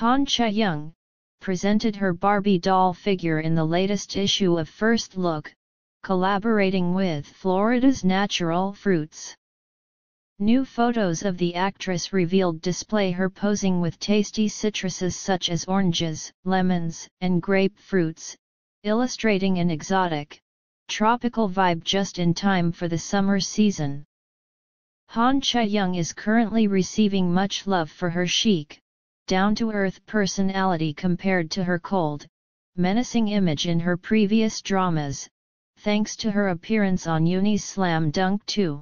Han Chae-young, presented her Barbie doll figure in the latest issue of First Look, collaborating with Florida's Natural Fruits. New photos of the actress revealed display her posing with tasty citruses such as oranges, lemons, and grapefruits, illustrating an exotic, tropical vibe just in time for the summer season. Han Chae-young is currently receiving much love for her chic, down-to-earth personality compared to her cold, menacing image in her previous dramas, thanks to her appearance on Unnies' Slam Dunk 2.